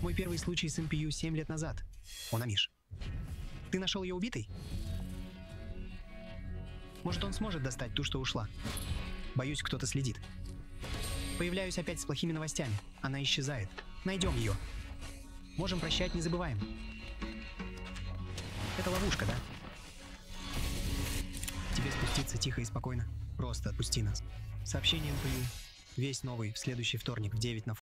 Мой первый случай с МПЮ 7 лет назад. Он Амиш. Ты нашел ее убитой? Может, он сможет достать ту, что ушла? Боюсь, кто-то следит. Появляюсь опять с плохими новостями. Она исчезает. Найдем ее. Можем прощать, не забываем. Это ловушка, да? Тебе спуститься тихо и спокойно. Просто отпусти нас. Сообщение НПЮ. Весь новый в следующий вторник в 9 на